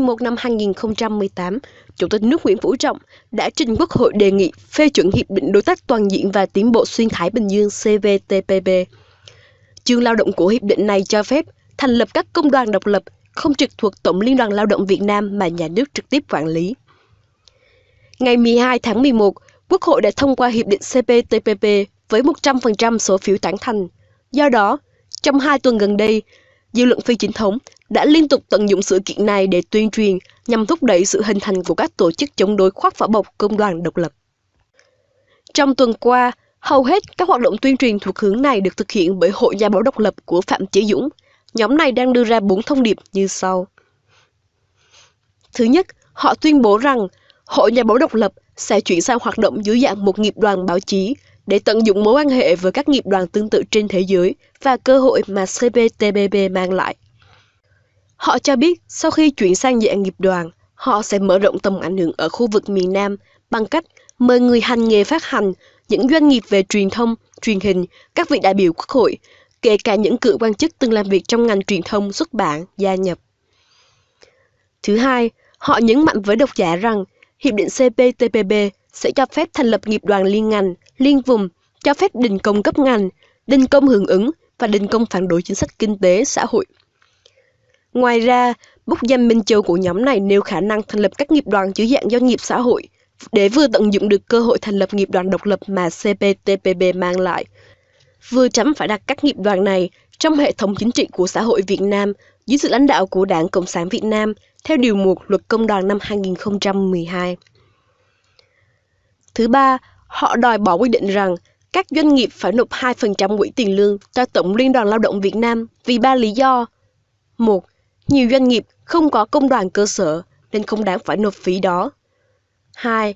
1 năm 2018, Chủ tịch nước Nguyễn Phú Trọng đã trình Quốc hội đề nghị phê chuẩn Hiệp định Đối tác Toàn diện và Tiến bộ Xuyên Thái Bình Dương CPTPP. Chương lao động của hiệp định này cho phép thành lập các công đoàn độc lập không trực thuộc Tổng Liên đoàn Lao động Việt Nam mà nhà nước trực tiếp quản lý. Ngày 12 tháng 11, Quốc hội đã thông qua Hiệp định CPTPP với 100% số phiếu tán thành. Do đó, trong hai tuần gần đây, dư luận phi chính thống đã liên tục tận dụng sự kiện này để tuyên truyền nhằm thúc đẩy sự hình thành của các tổ chức chống đối khoác vỏ bọc công đoàn độc lập. Trong tuần qua, hầu hết các hoạt động tuyên truyền thuộc hướng này được thực hiện bởi Hội Nhà báo độc lập của Phạm Chí Dũng. Nhóm này đang đưa ra bốn thông điệp như sau. Thứ nhất, họ tuyên bố rằng Hội Nhà báo độc lập sẽ chuyển sang hoạt động dưới dạng một nghiệp đoàn báo chí để tận dụng mối quan hệ với các nghiệp đoàn tương tự trên thế giới và cơ hội mà CPTPP mang lại. Họ cho biết sau khi chuyển sang dạng nghiệp đoàn, họ sẽ mở rộng tầm ảnh hưởng ở khu vực miền Nam bằng cách mời người hành nghề phát hành, những doanh nghiệp về truyền thông, truyền hình, các vị đại biểu quốc hội, kể cả những cựu quan chức từng làm việc trong ngành truyền thông xuất bản, gia nhập. Thứ hai, họ nhấn mạnh với độc giả rằng Hiệp định CPTPP sẽ cho phép thành lập nghiệp đoàn liên ngành, liên vùng, cho phép đình công cấp ngành, đình công hưởng ứng và đình công phản đối chính sách kinh tế, xã hội. Ngoài ra, bút danh Minh Châu của nhóm này nêu khả năng thành lập các nghiệp đoàn dưới dạng doanh nghiệp xã hội để vừa tận dụng được cơ hội thành lập nghiệp đoàn độc lập mà CPTPP mang lại, vừa tránh phải đặt các nghiệp đoàn này trong hệ thống chính trị của xã hội Việt Nam dưới sự lãnh đạo của Đảng Cộng sản Việt Nam theo Điều 1 Luật Công đoàn năm 2012. Thứ ba, họ đòi bỏ quy định rằng các doanh nghiệp phải nộp 2% quỹ tiền lương cho Tổng Liên đoàn Lao động Việt Nam vì ba lý do. Một, nhiều doanh nghiệp không có công đoàn cơ sở nên không đáng phải nộp phí đó. 2.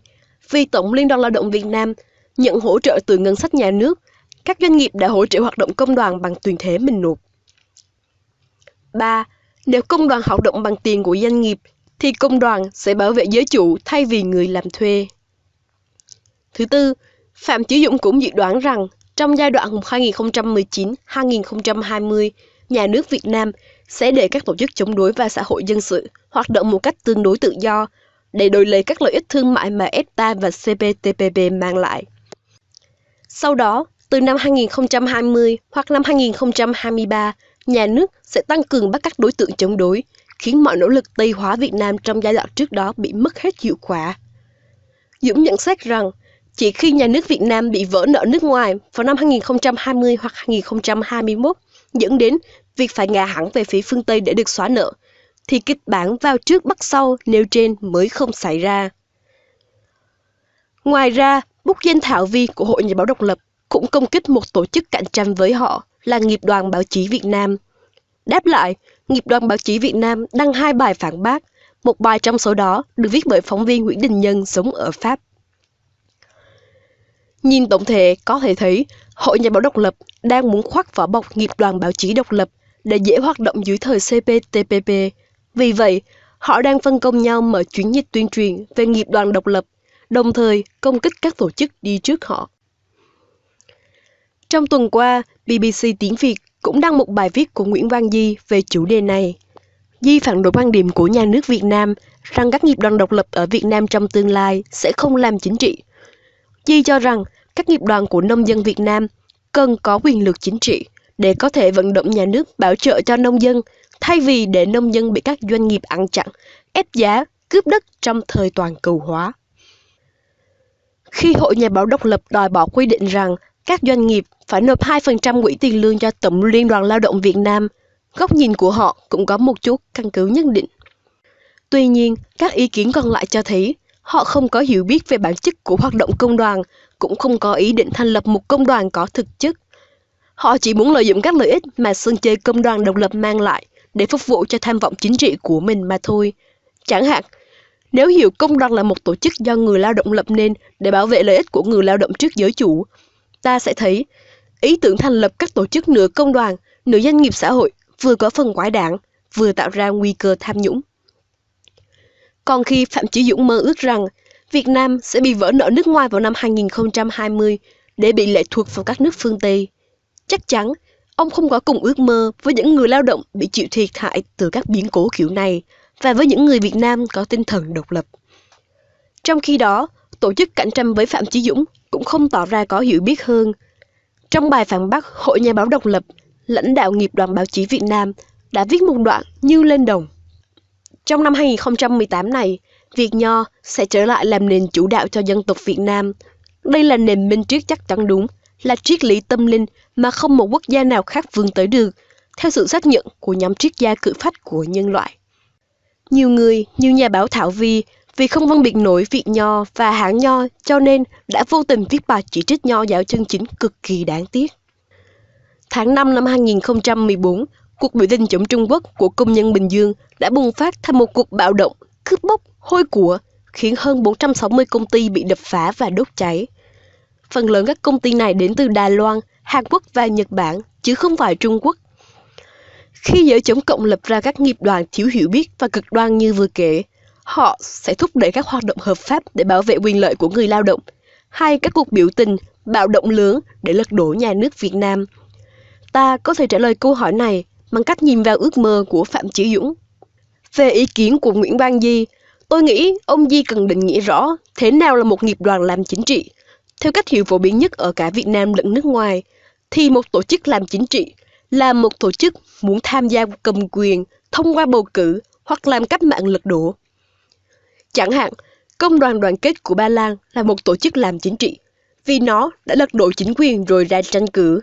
Vì Tổng Liên đoàn Lao động Việt Nam nhận hỗ trợ từ ngân sách nhà nước, các doanh nghiệp đã hỗ trợ hoạt động công đoàn bằng tiền thế mình nộp. 3. Nếu công đoàn hoạt động bằng tiền của doanh nghiệp, thì công đoàn sẽ bảo vệ giới chủ thay vì người làm thuê. Thứ tư, Phạm Chí Dũng cũng dự đoán rằng trong giai đoạn 2019-2020, nhà nước Việt Nam sẽ để các tổ chức chống đối và xã hội dân sự hoạt động một cách tương đối tự do để đổi lấy các lợi ích thương mại mà EFTA và CPTPP mang lại. Sau đó, từ năm 2020 hoặc năm 2023, nhà nước sẽ tăng cường bắt các đối tượng chống đối, khiến mọi nỗ lực Tây hóa Việt Nam trong giai đoạn trước đó bị mất hết hiệu quả. Dũng nhận xét rằng, chỉ khi nhà nước Việt Nam bị vỡ nợ nước ngoài vào năm 2020 hoặc 2021, dẫn đến việc phải ngả hẳn về phía phương Tây để được xóa nợ, thì kịch bản vào trước bắt sau nêu trên mới không xảy ra. Ngoài ra, bút danh Thảo Vi của Hội Nhà báo độc lập cũng công kích một tổ chức cạnh tranh với họ là Nghiệp đoàn Báo chí Việt Nam. Đáp lại, Nghiệp đoàn Báo chí Việt Nam đăng hai bài phản bác, một bài trong số đó được viết bởi phóng viên Nguyễn Đình Nhân sống ở Pháp. Nhìn tổng thể có thể thấy, Hội Nhà báo độc lập đang muốn khoác vỏ bọc nghiệp đoàn báo chí độc lập để dễ hoạt động dưới thời CPTPP. Vì vậy, họ đang phân công nhau mở chuyến dịch tuyên truyền về nghiệp đoàn độc lập, đồng thời công kích các tổ chức đi trước họ. Trong tuần qua, BBC Tiếng Việt cũng đăng một bài viết của Nguyễn Văn Di về chủ đề này. Di phản đối quan điểm của nhà nước Việt Nam rằng các nghiệp đoàn độc lập ở Việt Nam trong tương lai sẽ không làm chính trị. Di cho rằng các nghiệp đoàn của nông dân Việt Nam cần có quyền lực chính trị để có thể vận động nhà nước bảo trợ cho nông dân thay vì để nông dân bị các doanh nghiệp ăn chặn, ép giá, cướp đất trong thời toàn cầu hóa. Khi Hội Nhà báo độc lập đòi bỏ quy định rằng các doanh nghiệp phải nộp 2% quỹ tiền lương cho Tổng Liên đoàn Lao động Việt Nam, góc nhìn của họ cũng có một chút căn cứ nhất định. Tuy nhiên, các ý kiến còn lại cho thấy họ không có hiểu biết về bản chất của hoạt động công đoàn, cũng không có ý định thành lập một công đoàn có thực chất. Họ chỉ muốn lợi dụng các lợi ích mà sân chơi công đoàn độc lập mang lại để phục vụ cho tham vọng chính trị của mình mà thôi. Chẳng hạn, nếu hiểu công đoàn là một tổ chức do người lao động lập nên để bảo vệ lợi ích của người lao động trước giới chủ, ta sẽ thấy ý tưởng thành lập các tổ chức nửa công đoàn, nửa doanh nghiệp xã hội vừa có phần quái đảng, vừa tạo ra nguy cơ tham nhũng. Còn khi Phạm Chí Dũng mơ ước rằng Việt Nam sẽ bị vỡ nợ nước ngoài vào năm 2020 để bị lệ thuộc vào các nước phương Tây, chắc chắn ông không có cùng ước mơ với những người lao động bị chịu thiệt hại từ các biến cố kiểu này và với những người Việt Nam có tinh thần độc lập. Trong khi đó, tổ chức cạnh tranh với Phạm Chí Dũng cũng không tỏ ra có hiểu biết hơn. Trong bài phản bác Hội Nhà báo độc lập, lãnh đạo nghiệp đoàn báo chí Việt Nam đã viết một đoạn như lên đồng. Trong năm 2018 này, Việt Nho sẽ trở lại làm nền chủ đạo cho dân tộc Việt Nam. Đây là nền minh triết chắc chắn đúng, là triết lý tâm linh mà không một quốc gia nào khác vươn tới được, theo sự xác nhận của nhóm triết gia cự phách của nhân loại. Nhiều người, như nhà báo Thảo Vi, vì không phân biệt nổi Việt Nho và hãng Nho cho nên đã vô tình viết bài chỉ trích Nho giáo chân chính cực kỳ đáng tiếc. Tháng 5 năm 2014, cuộc biểu tình chống Trung Quốc của công nhân Bình Dương đã bùng phát thành một cuộc bạo động, cướp bóc, hôi của, khiến hơn 460 công ty bị đập phá và đốt cháy. Phần lớn các công ty này đến từ Đài Loan, Hàn Quốc và Nhật Bản, chứ không phải Trung Quốc. Khi giới chống cộng lập ra các nghiệp đoàn thiếu hiểu biết và cực đoan như vừa kể, họ sẽ thúc đẩy các hoạt động hợp pháp để bảo vệ quyền lợi của người lao động, hay các cuộc biểu tình, bạo động lớn để lật đổ nhà nước Việt Nam. Ta có thể trả lời câu hỏi này bằng cách nhìn vào ước mơ của Phạm Chí Dũng. Về ý kiến của Nguyễn Văn Di, tôi nghĩ ông Di cần định nghĩa rõ thế nào là một nghiệp đoàn làm chính trị. Theo cách hiểu phổ biến nhất ở cả Việt Nam lẫn nước ngoài, thì một tổ chức làm chính trị là một tổ chức muốn tham gia cầm quyền thông qua bầu cử hoặc làm cách mạng lật đổ. Chẳng hạn, Công đoàn đoàn kết của Ba Lan là một tổ chức làm chính trị, vì nó đã lật đổ chính quyền rồi ra tranh cử.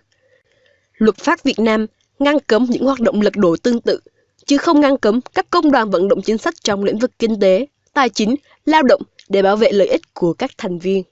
Luật pháp Việt Nam ngăn cấm những hoạt động lật đổ tương tự, chứ không ngăn cấm các công đoàn vận động chính sách trong lĩnh vực kinh tế, tài chính, lao động để bảo vệ lợi ích của các thành viên.